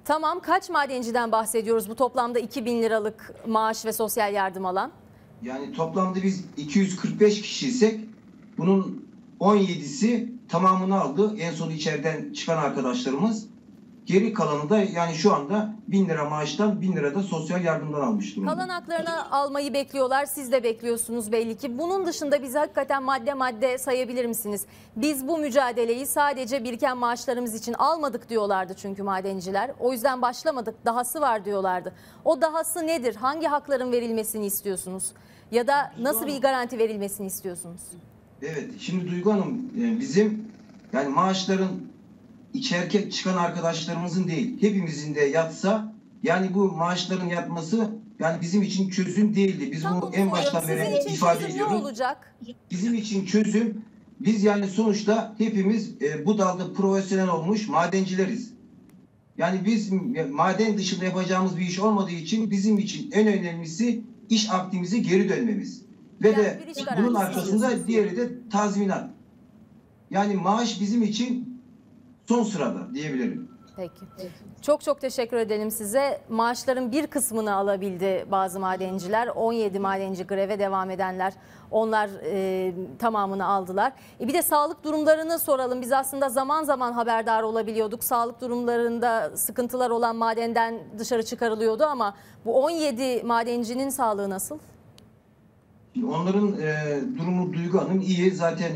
Tamam kaç madenciden bahsediyoruz bu toplamda 2000 liralık maaş ve sosyal yardım alan? Yani toplamda biz 245 kişiysek bunun 17'si tamamını aldı. En son içeriden çıkan arkadaşlarımız. Geri kalanı da yani şu anda 1000 lira maaştan 1000 lira da sosyal yardımdan almış durumda. Kalan haklarını almayı bekliyorlar. Siz de bekliyorsunuz belli ki. Bunun dışında bize hakikaten madde madde sayabilir misiniz? Biz bu mücadeleyi sadece biriken maaşlarımız için almadık diyorlardı çünkü madenciler. O yüzden başlamadık. Dahası var diyorlardı. O dahası nedir? Hangi hakların verilmesini istiyorsunuz? Ya da nasıl bir garanti verilmesini istiyorsunuz? Evet, şimdi Duygu Hanım e, bizim yani maaşların içerike çıkan arkadaşlarımızın değil, hepimizin de yatsa yani bu maaşların yatması yani bizim için çözüm değildi. Biz Tam bunu en baştan beri ifade ediyoruz. olacak? Bizim için çözüm biz yani sonuçta hepimiz e, bu dalda profesyonel olmuş madencileriz. Yani biz maden dışında yapacağımız bir iş olmadığı için bizim için en önemlisi iş akdimize geri dönmemiz. Ve Yani de bunun arkasında diğeri de tazminat. Yani maaş bizim için son sırada diyebilirim. Peki. Çok çok teşekkür edelim size. Maaşların bir kısmını alabildi bazı madenciler. 17 madenci greve devam edenler onlar e, tamamını aldılar. E bir de sağlık durumlarını soralım. Biz aslında zaman zaman haberdar olabiliyorduk. Sağlık durumlarında sıkıntılar olan madenden dışarı çıkarılıyordu ama bu 17 madencinin sağlığı nasıl? Onların e, durumu Duygu Hanım iyi. Zaten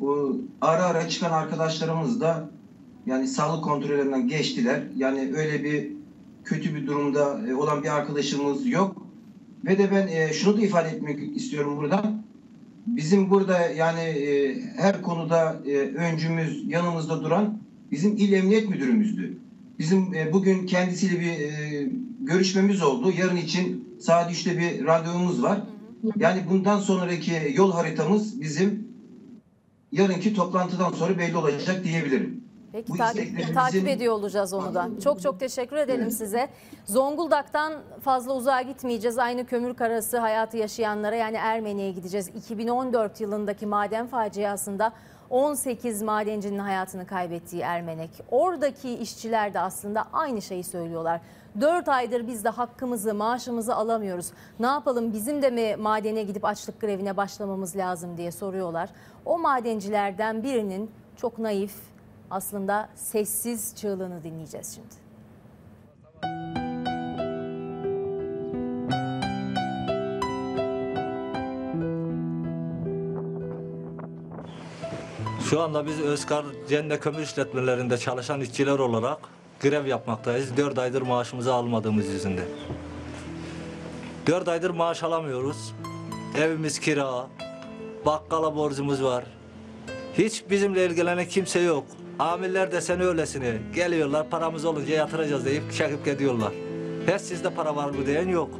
o ara ara çıkan arkadaşlarımız da yani sağlık kontrollerinden geçtiler. Yani öyle bir kötü bir durumda e, olan bir arkadaşımız yok. Ve de ben e, şunu da ifade etmek istiyorum buradan. Bizim burada yani e, her konuda öncümüz, yanımızda duran bizim il emniyet müdürümüzdü. Bizim bugün kendisiyle bir görüşmemiz oldu. Yarın için saat 3'te bir randevumuz var. Yani bundan sonraki yol haritamız bizim yarınki toplantıdan sonra belli olacak diyebilirim. Peki Bu takip, takip ediyor olacağız onu da. Çok çok teşekkür edelim Evet. size. Zonguldak'tan fazla uzağa gitmeyeceğiz. Aynı kömür karası hayatı yaşayanlara yani Ermeni'ye gideceğiz. 2014 yılındaki maden faciasında 18 madencinin hayatını kaybettiği Ermenek. Oradaki işçiler de aslında aynı şeyi söylüyorlar. 4 aydır biz de hakkımızı, maaşımızı alamıyoruz. Ne yapalım bizim de mi madene gidip açlık grevine başlamamız lazım diye soruyorlar. O madencilerden birinin çok naif, aslında sessiz çığlığını dinleyeceğiz şimdi. Şu anda biz Özkar Cende Kömür işletmelerinde çalışan işçiler olarak grev yapmaktayız. 4 aydır maaşımızı almadığımız yüzünden. 4 aydır maaş alamıyoruz. Evimiz kira, bakkala borcumuz var. Hiç bizimle ilgilenen kimse yok. Amiller de sen öylesine geliyorlar paramız olunca yatıracağız deyip çekip gidiyorlar. Hiç sizde para var mı diyen yok.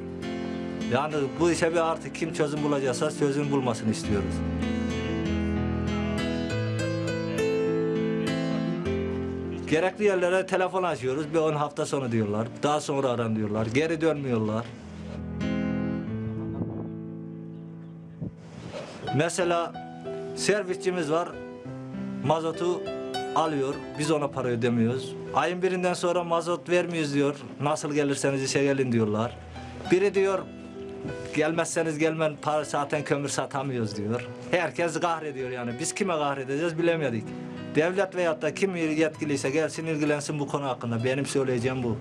Yani bu işe bir artık kim çözüm bulacaksa çözüm bulmasını istiyoruz. Gerekli yerlere telefon açıyoruz. Bir 10 hafta sonra diyorlar. Daha sonra aran diyorlar. Geri dönmüyorlar. Mesela servisçimiz var. Mazotu alıyor. Biz ona para ödemiyoruz. Ayın birinden sonra mazot vermiyoruz diyor. Nasıl gelirseniz işe gelin diyorlar. Biri diyor gelmezseniz gelmen para zaten kömür satamıyoruz diyor. Herkes kahrediyor yani. Biz kime kahredeceğiz bilemedik. Devlet veyahut da kim yetkiliyse gelsin ilgilensin bu konu hakkında. Benim söyleyeceğim bu.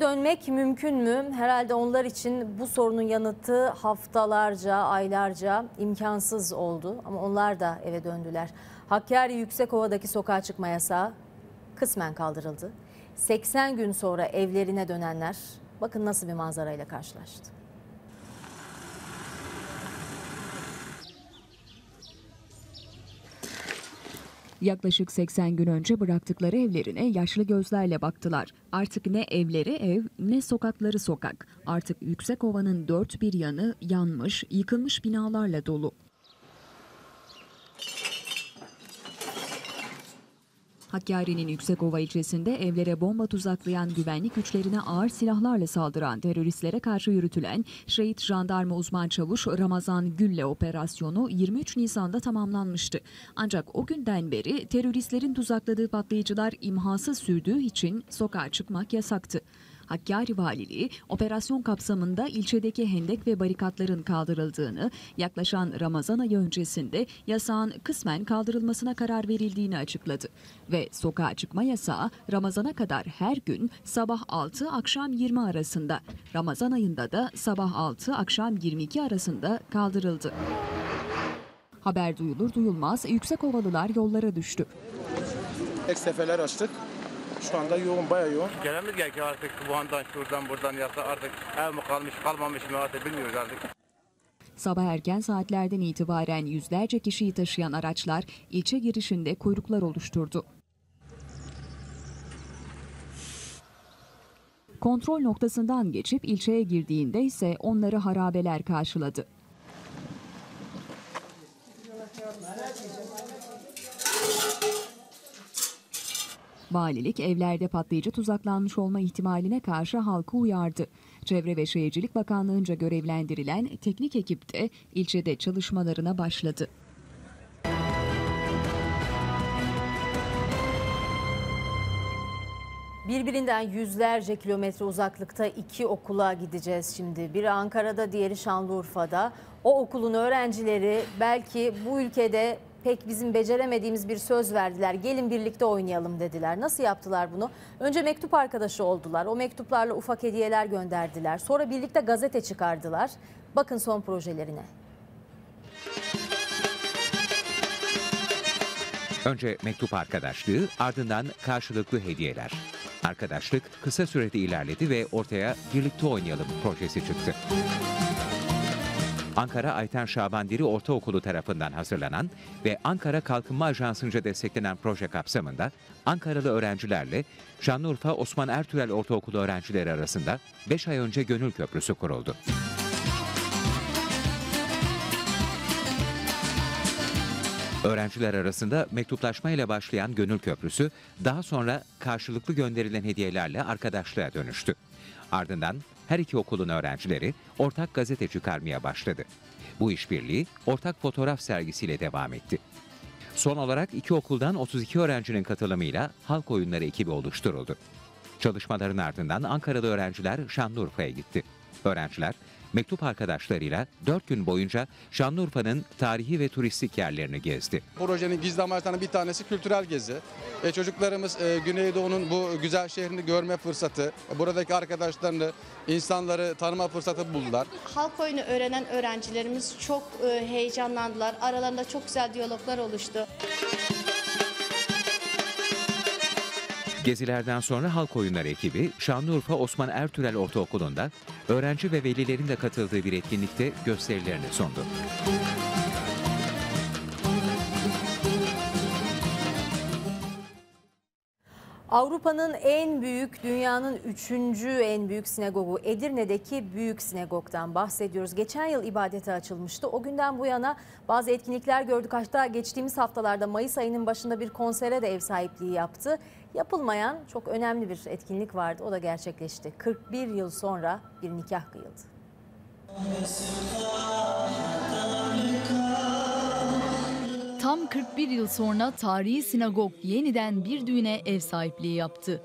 Dönmek mümkün mü? Herhalde onlar için bu sorunun yanıtı haftalarca, aylarca imkansız oldu. Ama onlar da eve döndüler. Hakkari Yüksekova'daki sokağa çıkma yasağı kısmen kaldırıldı. 80 gün sonra evlerine dönenler bakın nasıl bir manzarayla karşılaştı. Yaklaşık 80 gün önce bıraktıkları evlerine yaşlı gözlerle baktılar. Artık ne evleri ev ne sokakları sokak. Artık Yüksekova'nın dört bir yanı yanmış, yıkılmış binalarla dolu. Hakkari'nin Yüksekova ilçesinde evlere bomba tuzaklayan güvenlik güçlerine ağır silahlarla saldıran teröristlere karşı yürütülen şehit jandarma uzman çavuş Ramazan Gülle operasyonu 23 Nisan'da tamamlanmıştı. Ancak o günden beri teröristlerin tuzakladığı patlayıcılar imhasız sürdüğü için sokağa çıkmak yasaktı. Hakkari Valiliği operasyon kapsamında ilçedeki hendek ve barikatların kaldırıldığını, yaklaşan Ramazan ayı öncesinde yasağın kısmen kaldırılmasına karar verildiğini açıkladı. Ve sokağa çıkma yasağı Ramazan'a kadar her gün sabah 6 akşam 20 arasında, Ramazan ayında da sabah 6 akşam 22 arasında kaldırıldı. Haber duyulur duyulmaz Yüksekovalılar yollara düştü. Ek seferler açtık. Şu anda yoğun, bayağı yoğun. Gelemiz gerekiyor artık bu andan şuradan buradan yasa artık ev mi kalmış kalmamış mı artık bilmiyoruz artık. Sabah erken saatlerden itibaren yüzlerce kişiyi taşıyan araçlar ilçe girişinde kuyruklar oluşturdu. Kontrol noktasından geçip ilçeye girdiğinde ise onları harabeler karşıladı. Valilik evlerde patlayıcı tuzaklanmış olma ihtimaline karşı halkı uyardı. Çevre ve Şehircilik Bakanlığı'nca görevlendirilen teknik ekip de ilçede çalışmalarına başladı. Birbirinden yüzlerce kilometre uzaklıkta iki okula gideceğiz şimdi. Biri Ankara'da, diğeri Şanlıurfa'da. O okulun öğrencileri belki bu ülkede pek bizim beceremediğimiz bir söz verdiler. Gelin birlikte oynayalım dediler. Nasıl yaptılar bunu? Önce mektup arkadaşı oldular. O mektuplarla ufak hediyeler gönderdiler. Sonra birlikte gazete çıkardılar. Bakın son projelerine. Önce mektup arkadaşlığı, ardından karşılıklı hediyeler. Arkadaşlık kısa sürede ilerledi ve ortaya Birlikte Oynayalım projesi çıktı. Ankara Ayten Şabandiri Ortaokulu tarafından hazırlanan ve Ankara Kalkınma Ajansı'nca desteklenen proje kapsamında Ankaralı öğrencilerle Şanlıurfa Osman Ertürel Ortaokulu öğrencileri arasında 5 ay önce Gönül Köprüsü kuruldu. Öğrenciler arasında mektuplaşmayla başlayan Gönül Köprüsü daha sonra karşılıklı gönderilen hediyelerle arkadaşlığa dönüştü. Ardından her iki okulun öğrencileri ortak gazete çıkarmaya başladı. Bu işbirliği ortak fotoğraf sergisiyle devam etti. Son olarak iki okuldan 32 öğrencinin katılımıyla halk oyunları ekibi oluşturuldu. Çalışmaların ardından Ankaralı öğrenciler Şanlıurfa'ya gitti. Öğrenciler mektup arkadaşlarıyla 4 gün boyunca Şanlıurfa'nın tarihi ve turistik yerlerini gezdi. Projenin gizli amaçlarından bir tanesi kültürel gezi. E, çocuklarımız e, Güneydoğu'nun bu güzel şehrini görme fırsatı, buradaki arkadaşlarını, insanları tanıma fırsatı buldular. Halk oyunu öğrenen öğrencilerimiz çok e, heyecanlandılar. Aralarında çok güzel diyaloglar oluştu. Gezilerden sonra halk oyunları ekibi Şanlıurfa Osman Ertürel Ortaokulu'nda öğrenci ve velilerin de katıldığı bir etkinlikte gösterilerini sundu. Avrupa'nın en büyük, dünyanın üçüncü en büyük sinagogu Edirne'deki Büyük Sinagog'dan bahsediyoruz. Geçen yıl ibadete açılmıştı. O günden bu yana bazı etkinlikler gördük. Hatta geçtiğimiz haftalarda Mayıs ayının başında bir konsere de ev sahipliği yaptı. Yapılmayan çok önemli bir etkinlik vardı. O da gerçekleşti. 41 yıl sonra bir nikah kıyıldı. Tam 41 yıl sonra tarihi sinagog yeniden bir düğüne ev sahipliği yaptı.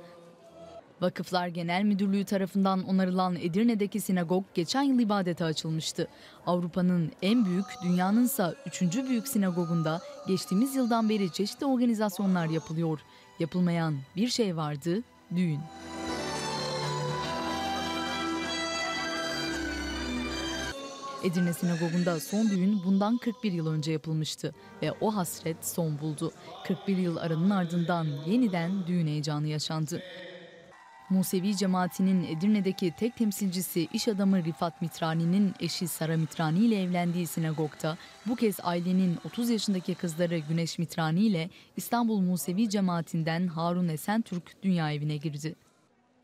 Vakıflar Genel Müdürlüğü tarafından onarılan Edirne'deki sinagog geçen yıl ibadete açılmıştı. Avrupa'nın en büyük, dünyanınsa üçüncü büyük sinagogunda geçtiğimiz yıldan beri çeşitli organizasyonlar yapılıyor. Yapılmayan bir şey vardı, düğün. Edirne Sinagogu'nda son düğün bundan 41 yıl önce yapılmıştı ve o hasret son buldu. 41 yıl aranın ardından yeniden düğün heyecanı yaşandı. Musevi cemaatinin Edirne'deki tek temsilcisi iş adamı Rifat Mitrani'nin eşi Sara Mitrani ile evlendiği sinagogda bu kez ailenin 30 yaşındaki kızları Güneş Mitrani ile İstanbul Musevi cemaatinden Harun Esentürk dünya evine girdi.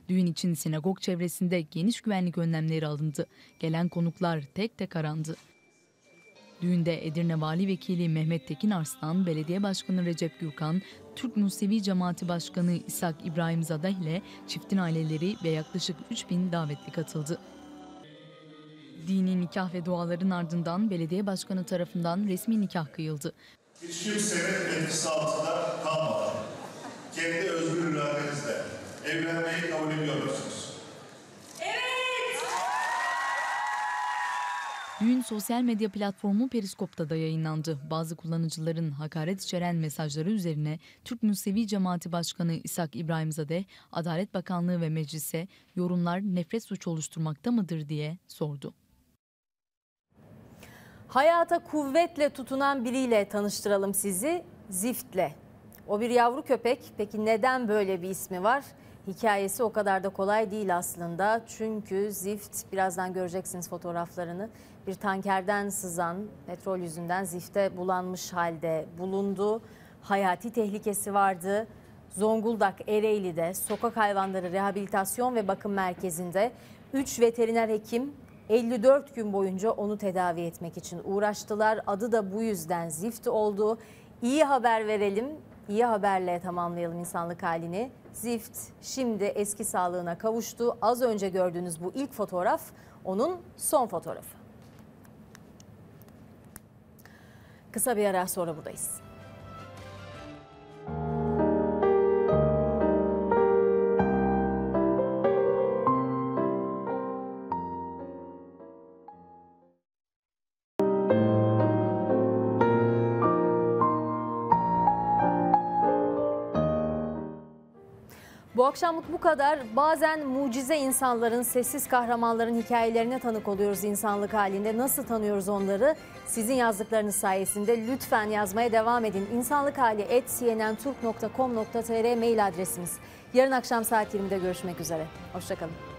Düğün için sinagog çevresinde geniş güvenlik önlemleri alındı. Gelen konuklar tek tek arandı. Düğünde Edirne Vali Vekili Mehmet Tekin Arslan, Belediye Başkanı Recep Gürkan, Türk Musevi Cemaati Başkanı İshak İbrahim Zadah ile çiftin aileleri ve yaklaşık 3000 davetli katıldı. Dini nikah ve duaların ardından belediye başkanı tarafından resmi nikah kıyıldı. Hiç kimsenin etkisi altında kalmadan kendi özgür iradenizle evlenmeyi kabul ediyor Düğün sosyal medya platformu Periskop'ta da yayınlandı. Bazı kullanıcıların hakaret içeren mesajları üzerine Türk Musevi Cemaati Başkanı İshak İbrahimzade, Adalet Bakanlığı ve meclise yorumlar nefret suç oluşturmakta mıdır diye sordu. Hayata kuvvetle tutunan biriyle tanıştıralım sizi. Zift'le. O bir yavru köpek. Peki neden böyle bir ismi var? Hikayesi o kadar da kolay değil aslında. Çünkü Zift birazdan göreceksiniz fotoğraflarını. Bir tankerden sızan petrol yüzünden Zift'e bulanmış halde bulundu. Hayati tehlikesi vardı. Zonguldak Ereğli'de sokak hayvanları rehabilitasyon ve bakım merkezinde 3 veteriner hekim 54 gün boyunca onu tedavi etmek için uğraştılar. Adı da bu yüzden Zift oldu. İyi haber verelim. İyi haberle tamamlayalım insanlık halini. Zift şimdi eski sağlığına kavuştu. Az önce gördüğünüz bu ilk fotoğraf onun son fotoğrafı. Kısa bir ara sonra buradayız. Akşamlık bu kadar. Bazen mucize insanların, sessiz kahramanların hikayelerine tanık oluyoruz insanlık halinde. Nasıl tanıyoruz onları? Sizin yazdıklarınız sayesinde lütfen yazmaya devam edin. İnsanlık hali et cnnturk.com.tr mail adresimiz. Yarın akşam saat 20'de görüşmek üzere. Hoşçakalın.